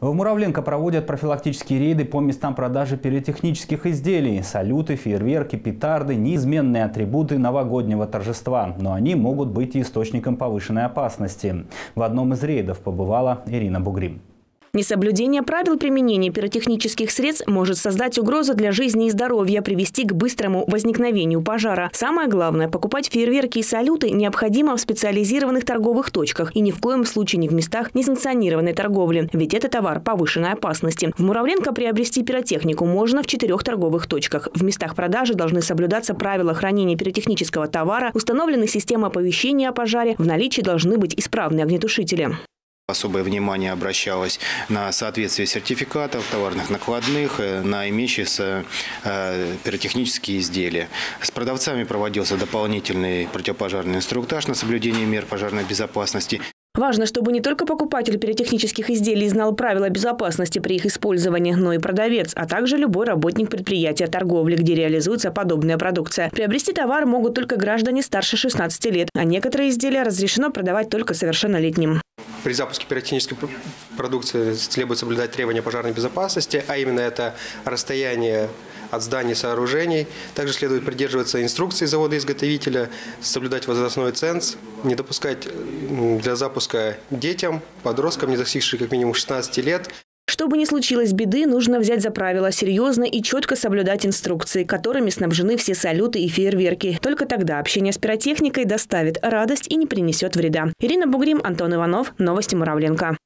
В Муравленко проводят профилактические рейды по местам продажи пиротехнических изделий. Салюты, фейерверки, петарды – неизменные атрибуты новогоднего торжества. Но они могут быть и источником повышенной опасности. В одном из рейдов побывала Ирина Бугрим. Несоблюдение правил применения пиротехнических средств может создать угрозу для жизни и здоровья, привести к быстрому возникновению пожара. Самое главное – покупать фейерверки и салюты необходимо в специализированных торговых точках и ни в коем случае не в местах несанкционированной торговли, ведь это товар повышенной опасности. В Муравленко приобрести пиротехнику можно в четырех торговых точках. В местах продажи должны соблюдаться правила хранения пиротехнического товара, установлены системы оповещения о пожаре, в наличии должны быть исправные огнетушители. Особое внимание обращалось на соответствие сертификатов, товарных накладных, э, на имеющиеся э, пиротехнические изделия. С продавцами проводился дополнительный противопожарный инструктаж на соблюдение мер пожарной безопасности. Важно, чтобы не только покупатель пиротехнических изделий знал правила безопасности при их использовании, но и продавец, а также любой работник предприятия торговли, где реализуется подобная продукция. Приобрести товар могут только граждане старше 16 лет, а некоторые изделия разрешено продавать только совершеннолетним. При запуске пиротехнической продукции следует соблюдать требования пожарной безопасности, а именно это расстояние от зданий сооружений. Также следует придерживаться инструкций завода-изготовителя, соблюдать возрастной ценз, не допускать для запуска детям, подросткам, не достигшим как минимум 16 лет. Чтобы не случилось беды, нужно взять за правило серьезно и четко соблюдать инструкции, которыми снабжены все салюты и фейерверки. Только тогда общение с пиротехникой доставит радость и не принесет вреда. Ирина Бугрим, Антон Иванов. Новости Муравленко.